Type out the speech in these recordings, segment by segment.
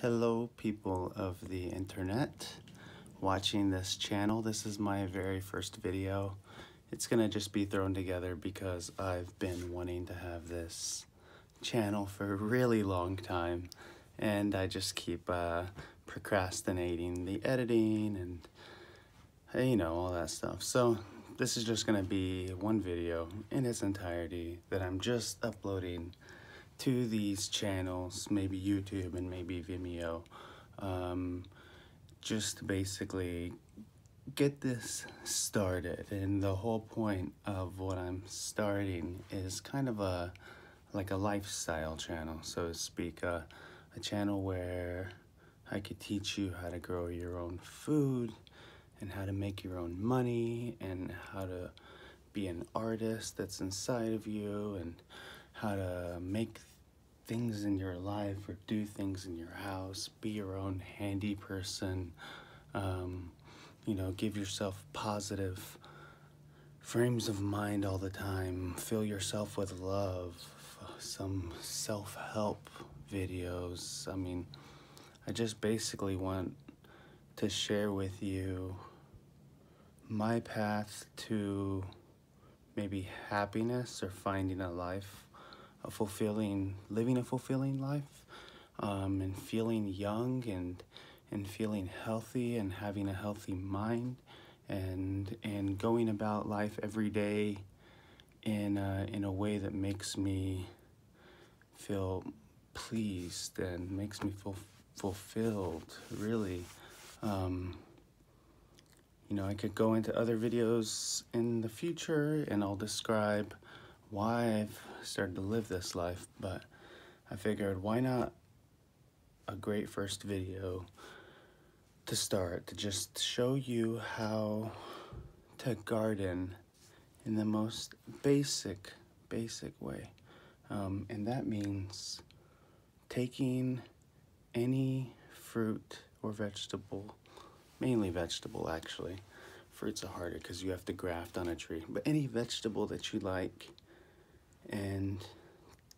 Hello, people of the internet watching this channel. This is my very first video. It's gonna just be thrown together because I've been wanting to have this channel for a really long time and I just keep uh, procrastinating the editing and you know, all that stuff. So this is just gonna be one video in its entirety that I'm just uploading to these channels, maybe YouTube and maybe Vimeo, um, just basically get this started. And the whole point of what I'm starting is kind of a like a lifestyle channel, so to speak, uh, a channel where I could teach you how to grow your own food and how to make your own money and how to be an artist that's inside of you and how to make things in your life or do things in your house, be your own handy person, um, you know, give yourself positive frames of mind all the time, fill yourself with love, some self help videos. I mean, I just basically want to share with you my path to maybe happiness or finding a life, a fulfilling, living a fulfilling life, um, and feeling young and and feeling healthy and having a healthy mind, and and going about life every day in a, in a way that makes me feel pleased and makes me feel fulfilled. Really. Um, you know, I could go into other videos in the future and I'll describe why I've started to live this life, but I figured why not a great first video to start to just show you how to garden in the most basic, basic way. Um, and that means taking any fruit or vegetable mainly vegetable actually. Fruits are harder because you have to graft on a tree. But any vegetable that you like and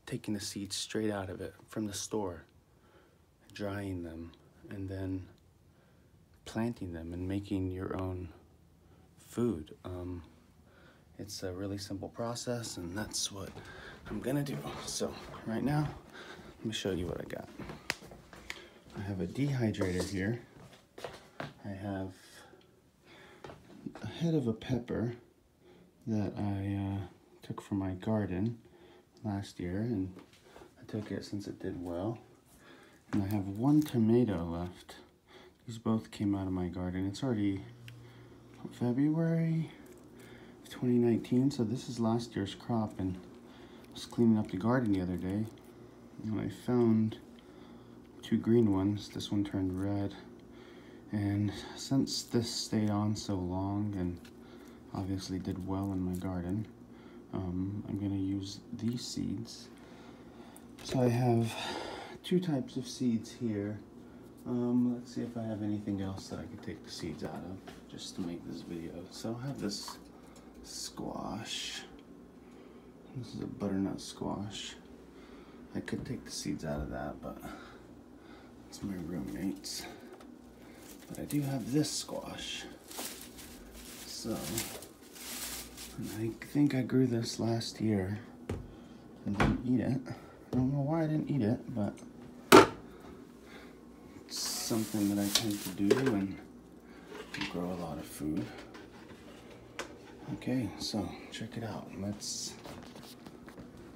taking the seeds straight out of it from the store, drying them, and then planting them and making your own food. Um, it's a really simple process and that's what I'm gonna do. So right now, let me show you what I got. I have a dehydrator here I have a head of a pepper that I uh, took from my garden last year and I took it since it did well. And I have one tomato left. These both came out of my garden. It's already February 2019, so this is last year's crop and I was cleaning up the garden the other day and I found two green ones. This one turned red and since this stayed on so long and obviously did well in my garden, um, I'm going to use these seeds. So I have two types of seeds here. Um, let's see if I have anything else that I could take the seeds out of just to make this video. So I have this squash. This is a butternut squash. I could take the seeds out of that, but it's my roommate's. But I do have this squash. So, I think I grew this last year and didn't eat it. I don't know why I didn't eat it, but it's something that I tend to do and grow a lot of food. Okay, so check it out. Let's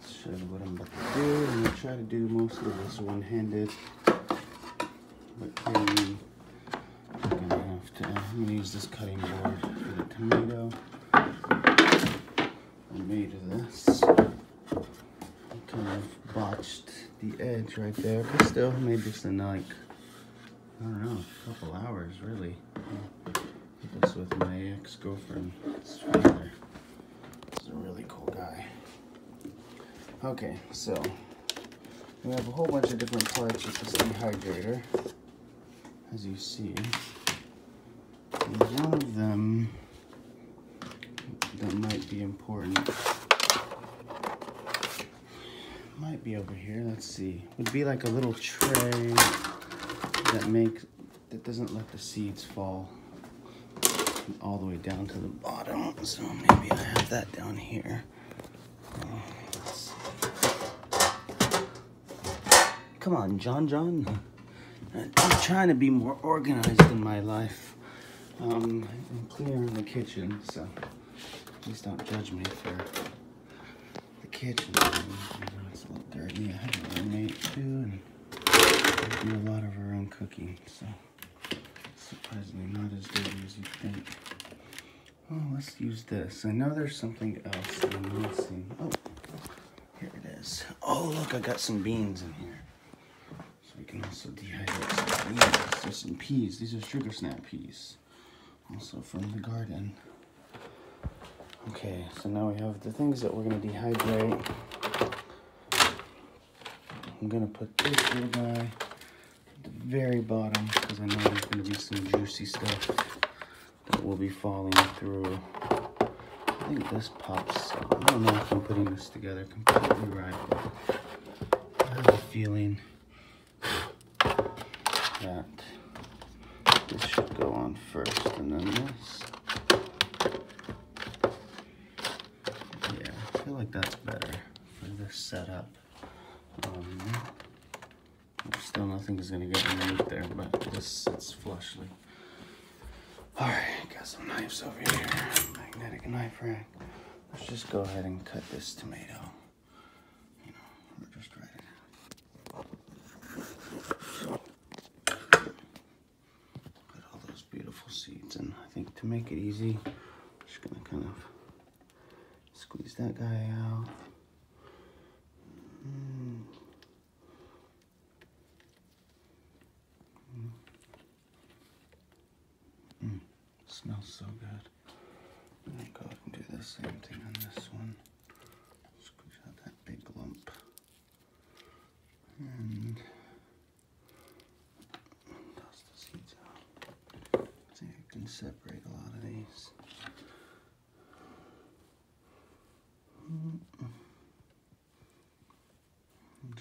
show you what I'm about to do. I'm gonna try to do most of this one-handed, but clearly to, I'm gonna use this cutting board for the tomato. I made this. I kind of botched the edge right there, but still made this in like, I don't know, a couple hours really. this with my ex-girlfriend, his father. He's a really cool guy. Okay, so we have a whole bunch of different parts with this dehydrator, as you see one of them that might be important might be over here. Let's see. Would be like a little tray that makes that doesn't let the seeds fall all the way down to the bottom. So maybe I have that down here. Come on, John John. I'm trying to be more organized in my life. Um, I'm clearing the kitchen, so please don't judge me for the kitchen. It's a little dirty. I have too, and we do a lot of our own cooking, so surprisingly not as dirty as you think. Oh, let's use this. I know there's something else that I'm missing. Oh, here it is. Oh, look, I got some beans in here. So we can also dehydrate some beans. There's some peas. These are sugar snap peas. Also from the garden. Okay, so now we have the things that we're going to dehydrate. I'm to put this little guy at the very bottom because I know there's to be some juicy stuff that will be falling through. I think this pops. I don't know if I'm putting this together completely right, but I have a feeling that this should go on first and then this. Yeah, I feel like that's better for this setup. Um, still nothing is gonna get underneath there, but this sits flushly. All right, got some knives over here. Magnetic knife rack. Let's just go ahead and cut this tomato. You know, we're just right Put all those beautiful seeds in. I think to make it easy, I'm just gonna kind of squeeze that guy out. Mm. Mm, smells so good. I'm gonna go ahead and do the same thing on this one. Squeeze out that big lump. And toss the seeds out. See, you can separate a lot of these. I'm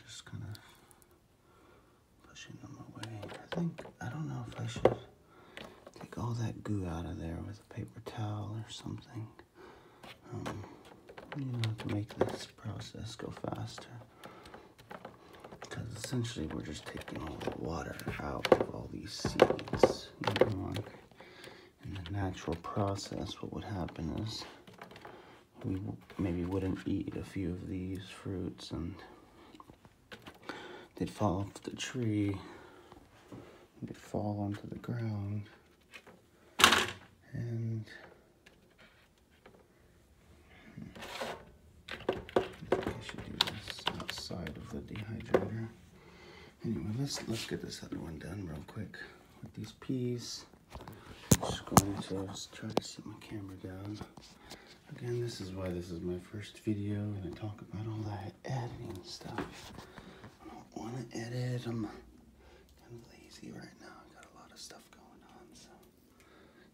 just kind of pushing them away. I think, I don't know if I should take all that goo out of there with a paper towel or something. Um, you know, to make this process go faster. Because essentially we're just taking all the water out of all these seeds. You know, natural process, what would happen is we maybe wouldn't eat a few of these fruits and they'd fall off the tree, they'd fall onto the ground, and I think I should do this outside of the dehydrator. Anyway, let's let's get this other one done real quick with these peas. Just going to try to set my camera down. Again, this is why this is my first video, and I talk about all that editing stuff. I don't want to edit. I'm kind of lazy right now. I got a lot of stuff going on, so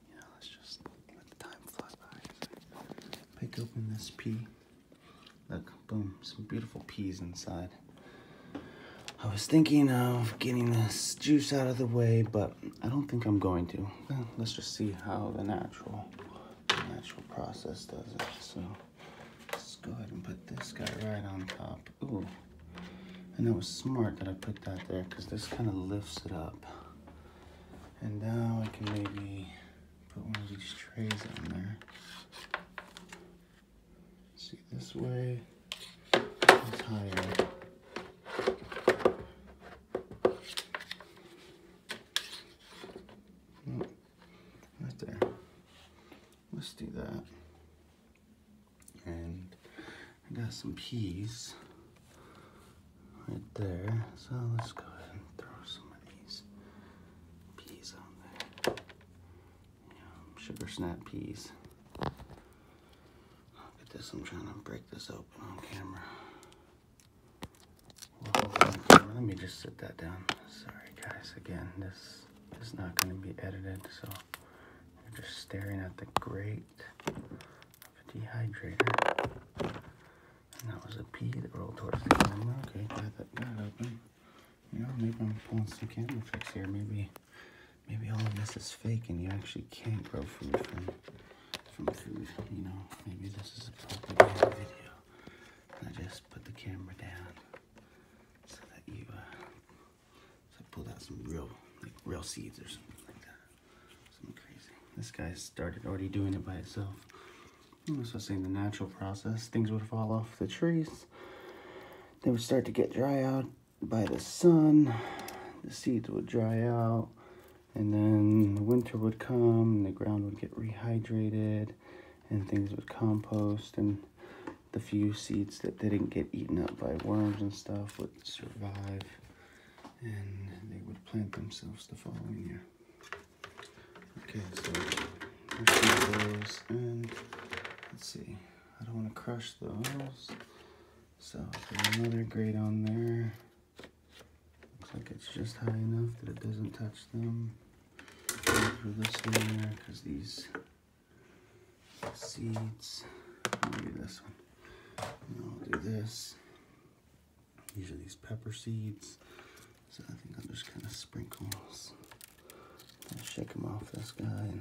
you know, let's just let the time fly by. Pick open this pea. Look, boom, some beautiful peas inside. I was thinking of getting this juice out of the way, but I don't think I'm going to. Let's just see how the natural, the natural process does it. So let's go ahead and put this guy right on top. Ooh, and it was smart that I put that there because this kind of lifts it up. And now I can maybe put one of these trays on there. See this way, it's higher. Mm, Right there. Let's do that. And I got some peas right there. So let's go ahead and throw some of these peas on there. Yeah, sugar snap peas. Look at this, I'm trying to break this open on camera. Let me just sit that down. Sorry guys, again, this is not going to be edited, so you're just staring at the grate of a dehydrator. That was a pea that rolled towards the camera. Okay, got that got open. You know, maybe I'm pulling some camera tricks here. Maybe, maybe all of this is fake, and you actually can't grow food from from food. You know, maybe this is a propaganda video. And I just put the camera down so that you, uh, so I pulled out some real, like real seeds or something like that. Something crazy. This guy started already doing it by itself. I'm supposed to the natural process, things would fall off the trees. They would start to get dry out by the sun. The seeds would dry out. And then the winter would come and the ground would get rehydrated and things would compost and the few seeds that didn't get eaten up by worms and stuff would survive and they would plant themselves the following year. Okay, so those and let's see. I don't want to crush those. So another grate on there. Looks like it's just high enough that it doesn't touch them. Put this in there because these seeds. Maybe this one. And I'll do this. These are these pepper seeds. So I think I'll just kind of sprinkle. I'll shake them off this guy